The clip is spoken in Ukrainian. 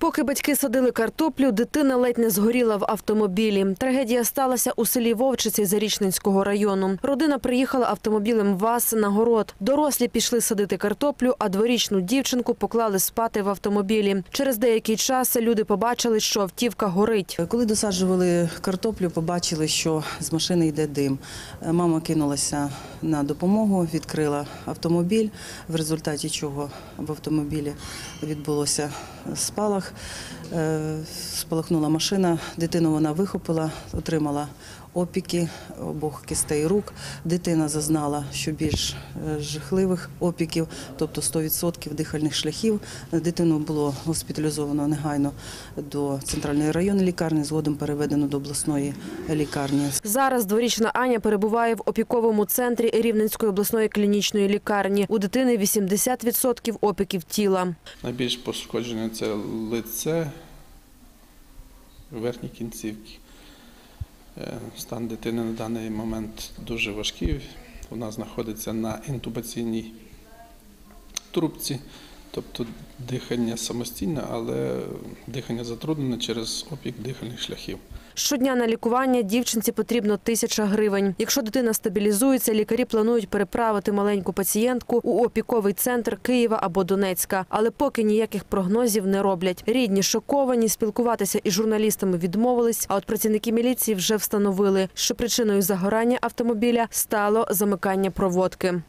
Поки батьки садили картоплю, дитина ледь не згоріла в автомобілі. Трагедія сталася у селі Вовчиці Зарічненського району. Родина приїхала автомобілем ВАЗ на город. Дорослі пішли садити картоплю, а дворічну дівчинку поклали спати в автомобілі. Через деякий час люди побачили, що автівка горить. Коли досаджували картоплю, побачили, що з машини йде дим. Е, Мама кинулася на допомогу, відкрила автомобіль, в результаті чого в автомобілі відбулося спалах. Euh, Спалахнула машина, дитину вона вихопила, отримала опіки обох кистей рук. Дитина зазнала що більш е, жахливих опіків, тобто 100% дихальних шляхів. Дитину було госпіталізовано негайно до центральної районної лікарні, згодом переведено до обласної лікарні. Зараз дворічна Аня перебуває в опіковому центрі Рівненської обласної клінічної лікарні. У дитини 80% опіків тіла. Найбільш пошкодження це лице, верхні кінцівки. Е, Стан дитини на даний момент дуже важкий. Вона знаходиться на інтубаційній трубці, тобто дихання самостійне, але дихання затруднене через опік дихальних шляхів. Щодня на лікування дівчинці потрібно тисяча гривень. Якщо дитина стабілізується, лікарі планують переправити маленьку пацієнтку у опіковий центр Києва або Донецька. Але поки ніяких прогнозів не роблять. Рідні шоковані, спілкуватися із журналістами відмовились. А от працівники міліції вже встановили, що причиною загорання автомобіля стало замикання проводки.